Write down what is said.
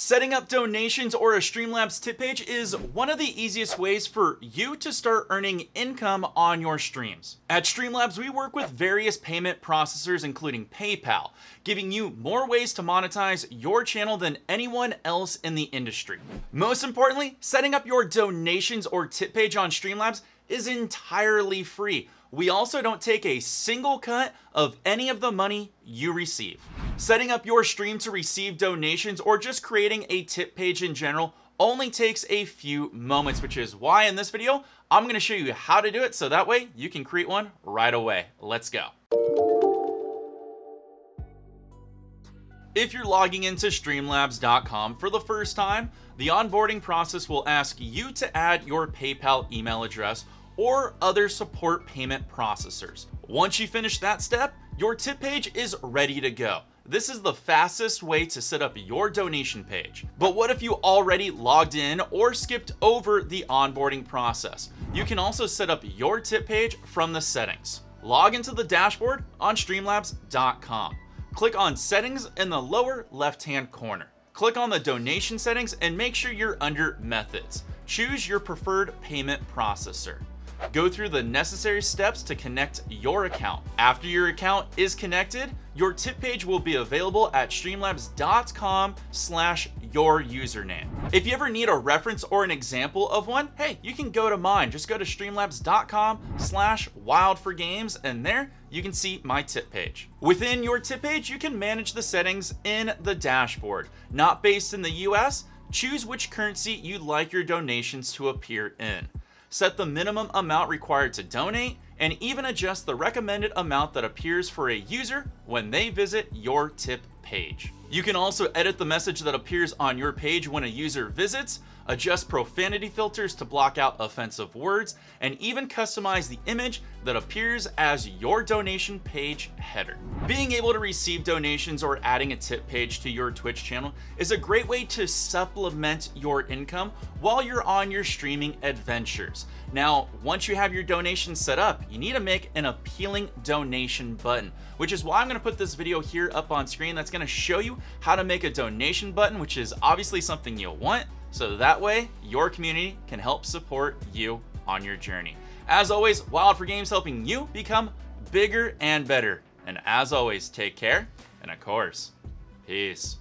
Setting up donations or a Streamlabs tip page is one of the easiest ways for you to start earning income on your streams. At Streamlabs, we work with various payment processors, including PayPal, giving you more ways to monetize your channel than anyone else in the industry. Most importantly, setting up your donations or tip page on Streamlabs is entirely free. We also don't take a single cut of any of the money you receive. Setting up your stream to receive donations or just creating a tip page in general only takes a few moments, which is why in this video, I'm gonna show you how to do it so that way you can create one right away. Let's go. If you're logging into streamlabs.com for the first time, the onboarding process will ask you to add your PayPal email address or other support payment processors. Once you finish that step, your tip page is ready to go. This is the fastest way to set up your donation page. But what if you already logged in or skipped over the onboarding process? You can also set up your tip page from the settings. Log into the dashboard on streamlabs.com. Click on settings in the lower left hand corner. Click on the donation settings and make sure you're under methods. Choose your preferred payment processor. Go through the necessary steps to connect your account. After your account is connected, your tip page will be available at streamlabs.com slash your username. If you ever need a reference or an example of one, hey, you can go to mine. Just go to streamlabs.com slash wild4games and there you can see my tip page. Within your tip page, you can manage the settings in the dashboard. Not based in the US, choose which currency you'd like your donations to appear in set the minimum amount required to donate, and even adjust the recommended amount that appears for a user when they visit your tip page. You can also edit the message that appears on your page when a user visits, adjust profanity filters to block out offensive words, and even customize the image that appears as your donation page header. Being able to receive donations or adding a tip page to your Twitch channel is a great way to supplement your income while you're on your streaming adventures. Now, once you have your donation set up, you need to make an appealing donation button, which is why I'm gonna put this video here up on screen that's gonna show you how to make a donation button, which is obviously something you'll want, so that way your community can help support you on your journey. As always, Wild4Games helping you become bigger and better. And as always, take care, and of course, peace.